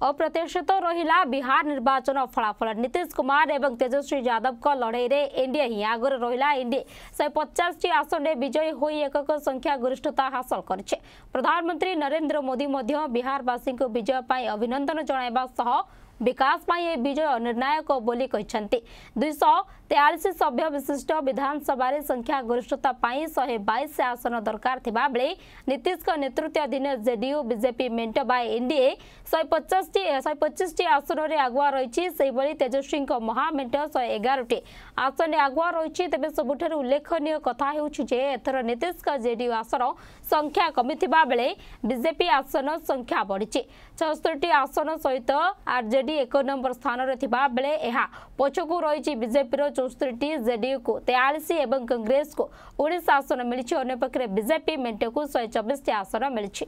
अप्रत्याशित रहिला बिहार निर्वाचन फलाफल। नीतीश कुमार एवं तेजस्वी यादव लड़ई रे एनडीए ही आगे रहिला। एनडीए शहे पचास टी आसन विजयी हो एकक संख्या गरिष्ठता हासिल कर प्रधानमंत्री नरेंद्र मोदी बिहारवासी को विजय अभिनंदन सह विकास पाई ए विजय निर्णायक बोली କହିଛନ୍ତି ଦୁଇଶହ ତେୟାଳିଶ ସଭ୍ୟ ବିଶିଷ୍ଟ ବିଧାନସଭାରେ ସଂଖ୍ୟା ଗରିଷ୍ଠତା ପାଇଁ ଶହେ ବାଇଶ ଆସନ ଦରକାର ଥିବା ବେଳେ ନୀତିଶଙ୍କ ନେତୃତ୍ୱାଧୀନ ଜେଡିୟୁ ବିଜେପି ମେଣ୍ଟ ବା ଏନଡିଏ ଶହେ ପଚାଶଟି ଶହେ ପଚିଶଟି ଆସନରେ ଆଗୁଆ ରହିଛି ସେହିଭଳି ତେଜସ୍ୱୀଙ୍କ ମହାମେଣ୍ଟ ଶହେ ଏଗାରଟି ଆସନରେ ଆଗୁଆ ରହିଛି ତେବେ ସବୁଠାରୁ ଉଲ୍ଲେଖନୀୟ କଥା ହେଉଛି ଯେ ଏଥର ନୀତିଶଙ୍କ ଜେଡିୟୁ ଆସନ ସଂଖ୍ୟା କମିଥିବା ବେଳେ ବିଜେପି ଆସନ ସଂଖ୍ୟା ବଢ଼ିଛି ଛଅସ୍ତରୀଟି ଆସନ ସହିତ ଆରଜେଡି ଏକ ନମ୍ବର ସ୍ଥାନରେ ଥିବା ବେଳେ ଏହା ପଛକୁ ରହିଛି ବିଜେପିର ଚଉସ୍ତରୀଟି ଜେଡିୟୁକୁ ତେୟାଳିଶ ଏବଂ କଂଗ୍ରେସକୁ ଉଣେଇଶ ଆସନ ମିଳିଛି ଅନ୍ୟପକ୍ଷରେ ବିଜେପି ମେଣ୍ଟକୁ ଶହେ ଚବିଶଟି ଆସନ ମିଳିଛି